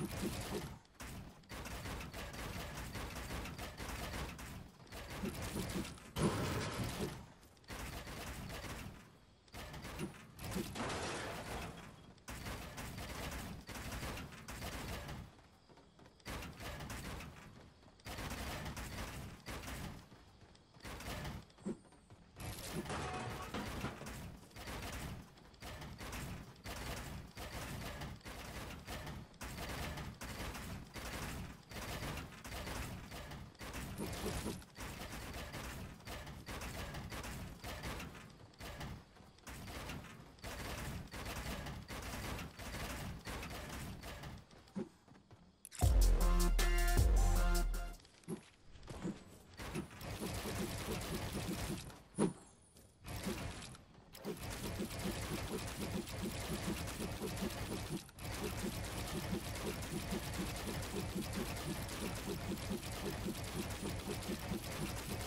you. Ha ha ha! Thank you.